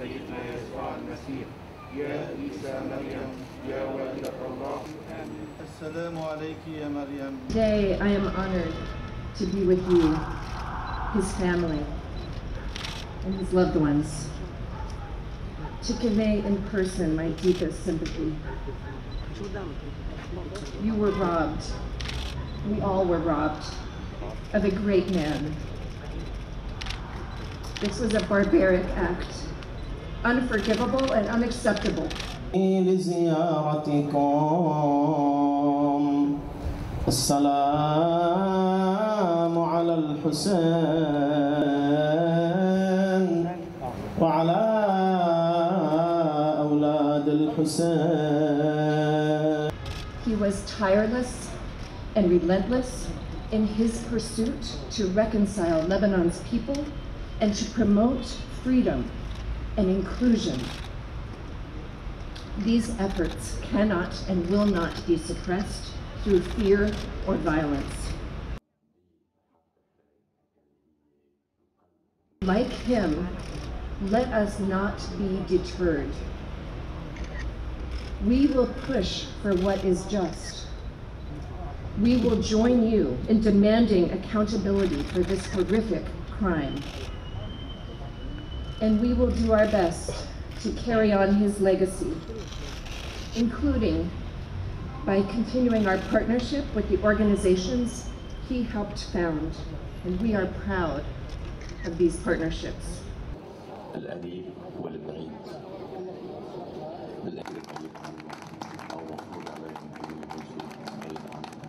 سيدنا يسوع المسيح يا عيسى مريم يا والدة الله السلام عليك يا مريم Today I am honored to be with you, his family, and his loved ones, to convey in person my deepest sympathy. You were robbed, we all were robbed, of a great man This was a barbaric act, unforgivable and unacceptable. لزيارتكم السلام على الحسين وعلى أولاد الحسين He was tireless and relentless in his pursuit to reconcile Lebanon's people and to promote freedom and inclusion. These efforts cannot and will not be suppressed through fear or violence. Like him, let us not be deterred. We will push for what is just. We will join you in demanding accountability for this horrific crime and we will do our best to carry on his legacy, including by continuing our partnership with the organizations he helped found. And we are proud of these partnerships.